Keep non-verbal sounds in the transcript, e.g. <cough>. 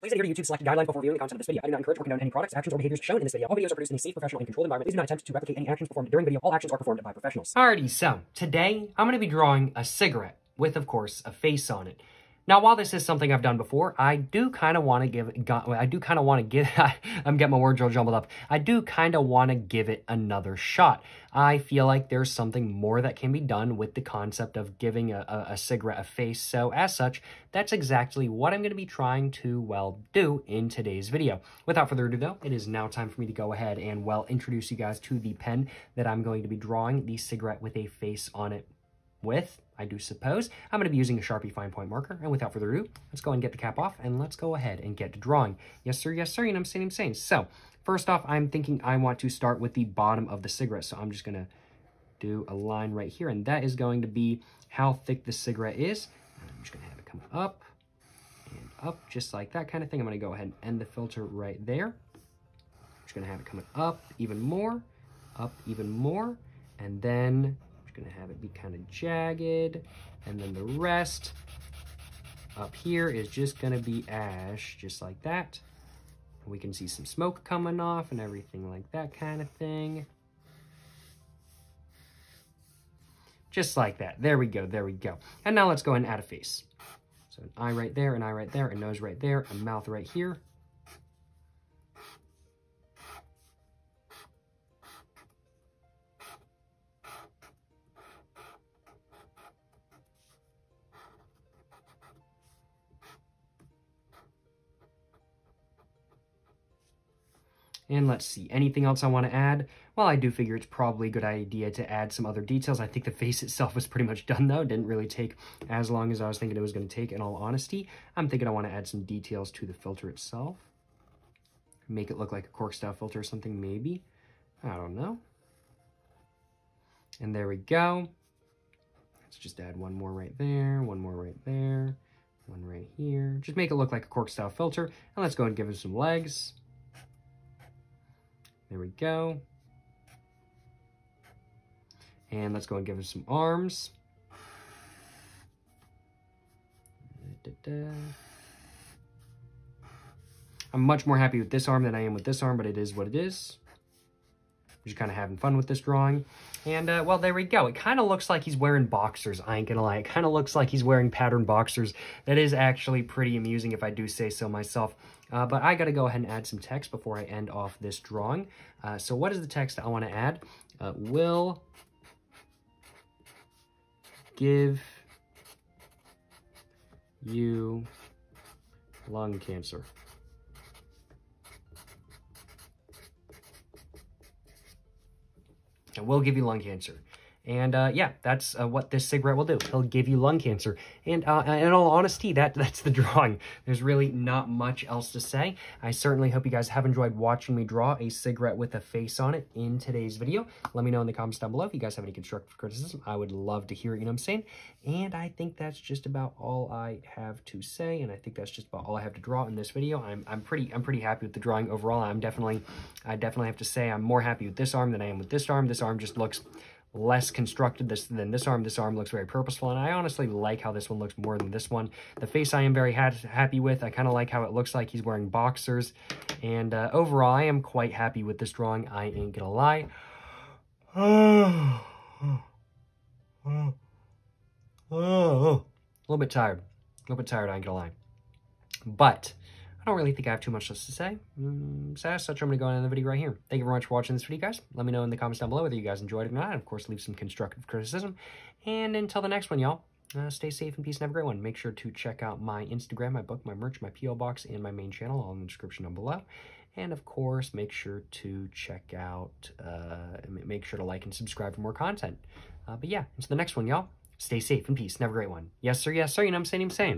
Please adhere to YouTube's selected guidelines before viewing the content of this video. I do not encourage or condone any products, actions, or behaviors shown in this video. All videos are produced in a safe, professional, and controlled environment. Please do not attempt to replicate any actions performed during video. All actions are performed by professionals. Alrighty, so today I'm going to be drawing a cigarette with, of course, a face on it. Now, while this is something I've done before, I do kind of want to give it, I do kind of want to give, <laughs> I'm getting my words all jumbled up. I do kind of want to give it another shot. I feel like there's something more that can be done with the concept of giving a, a, a cigarette a face. So as such, that's exactly what I'm going to be trying to, well, do in today's video. Without further ado, though, it is now time for me to go ahead and, well, introduce you guys to the pen that I'm going to be drawing the cigarette with a face on it with, I do suppose. I'm going to be using a Sharpie fine point marker, and without further ado, let's go and get the cap off, and let's go ahead and get to drawing. Yes, sir, yes, sir, know I'm saying, I'm saying. So, first off, I'm thinking I want to start with the bottom of the cigarette, so I'm just going to do a line right here, and that is going to be how thick the cigarette is. I'm just going to have it come up and up, just like that kind of thing. I'm going to go ahead and end the filter right there. I'm just going to have it coming up even more, up even more, and then to have it be kind of jagged. And then the rest up here is just to be ash, just like that. We can see some smoke coming off and everything like that kind of thing. Just like that. There we go, there we go. And now let's go and add a face. So an eye right there, an eye right there, a nose right there, a mouth right here. And let's see, anything else I want to add? Well, I do figure it's probably a good idea to add some other details. I think the face itself was pretty much done, though. It didn't really take as long as I was thinking it was going to take, in all honesty. I'm thinking I want to add some details to the filter itself. Make it look like a cork style filter or something, maybe. I don't know. And there we go. Let's just add one more right there, one more right there, one right here. Just make it look like a cork style filter. And let's go and give it some legs. There we go. And let's go and give him some arms. Da, da, da. I'm much more happy with this arm than I am with this arm, but it is what it is. Just kind of having fun with this drawing. And, uh, well, there we go. It kind of looks like he's wearing boxers, I ain't gonna lie. It kind of looks like he's wearing pattern boxers. That is actually pretty amusing if I do say so myself. Uh, but I gotta go ahead and add some text before I end off this drawing. Uh, so what is the text I want to add? Uh, will give you lung cancer. And will give you lung cancer. And uh, yeah, that's uh, what this cigarette will do. It'll give you lung cancer. And uh, in all honesty, that <laughs> that's the drawing. There's really not much else to say. I certainly hope you guys have enjoyed watching me draw a cigarette with a face on it in today's video. Let me know in the comments down below if you guys have any constructive criticism. I would love to hear it, you know what I'm saying? And I think that's just about all I have to say. And I think that's just about all I have to draw in this video. I'm, I'm pretty I'm pretty happy with the drawing overall. I'm definitely, I definitely have to say I'm more happy with this arm than I am with this arm. This arm just looks less constructed this, than this arm. This arm looks very purposeful, and I honestly like how this one looks more than this one. The face I am very ha happy with. I kind of like how it looks like he's wearing boxers. And uh, overall, I am quite happy with this drawing. I ain't gonna lie. <sighs> a little bit tired. A little bit tired, I ain't gonna lie. But I don't really think I have too much else to say. Mm, so such, I'm going to go end the video right here. Thank you very much for watching this video, guys. Let me know in the comments down below whether you guys enjoyed it or not. And of course, leave some constructive criticism. And until the next one, y'all, uh, stay safe and peace and have a great one. Make sure to check out my Instagram, my book, my merch, my P.O. box, and my main channel, all in the description down below. And of course, make sure to check out, uh, make sure to like and subscribe for more content. Uh, but yeah, until the next one, y'all, stay safe and peace and have a great one. Yes, sir, yes, sir, you know I'm saying, I'm saying.